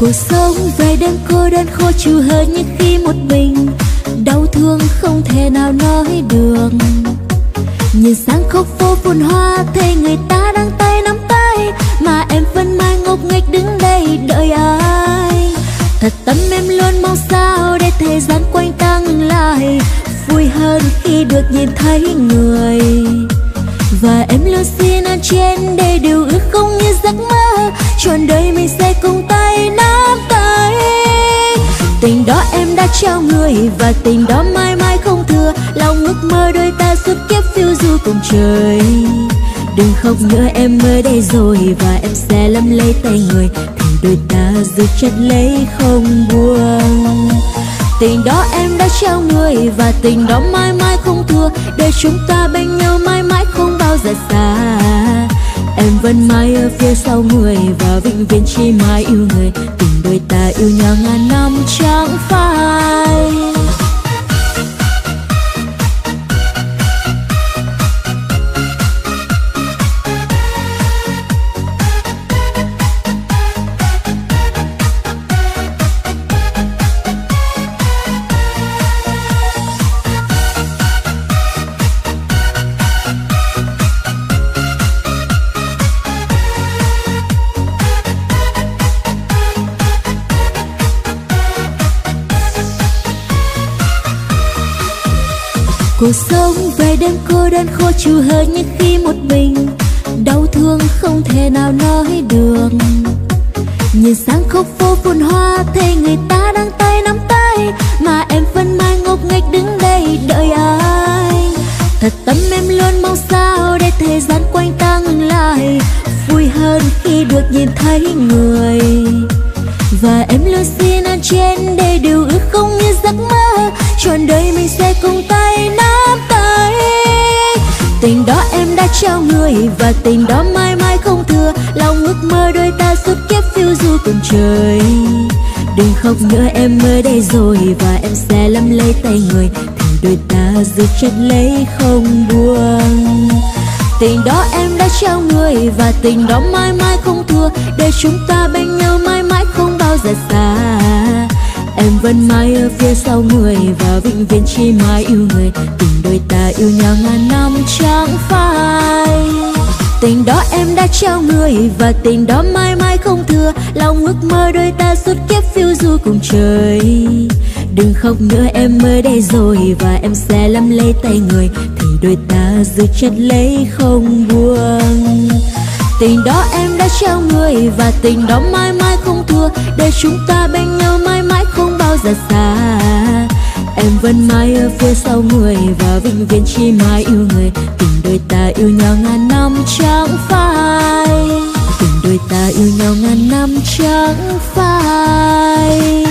cuộc sống về đêm cô đơn khô chịu hơn những khi một mình. Đau thương không thể nào nói được. Nhìn sang khóc phố phồn hoa, thấy người ta đang tay nắm tay. Mà em vẫn mãi ngốc nghếch đứng đây đợi ai. Thật tâm em luôn mong sao để thời gian quanh ta ngừng lại. Vui hơn khi được nhìn thấy người. Và em luôn xin anh trên để điều ước không như giấc mơ. Trọn đời mình sẽ cùng ta. Trao người và tình đó mãi mãi không thừa. Lòng ước mơ đôi ta suốt kiếp phiêu du cùng trời. Đừng khóc nữa, em ơi đây rồi, và em sẽ lắm lấy tay người. Thì đôi ta giữ chặt lấy không buông. Tình đó em đã trao người và tình đó mãi mãi không thua để chúng ta bên nhau mãi mãi không bao giờ xa vẫn mãi ở phía sau người và vĩnh viễn chỉ mãi yêu người tình đôi ta yêu nhau ngàn năm chẳng phai. Cuộc sống về đêm cô đơn khô chịu hơn những khi một mình. Đau thương không thể nào nói được. Nhìn sang khúc phố phồn hoa, thấy người ta đang tay nắm tay. Mà em vẫn mãi ngốc nghếch đứng đây đợi ai. Thật tâm em luôn mong sao để thời gian quanh ta ngừng lại. Vui hơn khi được nhìn thấy người. Và em luôn xin ăn trên để điều ước không và tình đó mãi mãi không thừa. Lòng ước mơ đôi ta suốt kiếp phiêu du cùng trời. Đừng khóc nữa, em ơi đây rồi, và em sẽ lắm lấy tay người. Thì đôi ta giữ chặt lấy không buông. Tình đó em đã trao người, và tình đó mãi mãi không thua. Để chúng ta bên nhau mãi mãi không bao giờ xa. Em vẫn mãi ở phía sau người, và vĩnh viễn chỉ mãi yêu người. Tình đôi ta yêu nhau ngàn năm chẳng phai tình đó em đã trao người và tình đó mãi mãi không thừa. Lòng ước mơ đôi ta suốt kiếp phiêu du cùng trời. Đừng khóc nữa em mới đây rồi và em sẽ lắm lấy tay người. Thì đôi ta giữ chặt lấy không buông. Tình đó em đã trao người và tình đó mãi mãi không thua. Để chúng ta bên nhau mãi mãi không bao giờ xa em vẫn mãi ở phía sau người và vĩnh viễn chỉ mãi yêu người. Tình đôi ta yêu nhau ngàn năm chẳng phai. Tình đôi ta yêu nhau ngàn năm chẳng phai.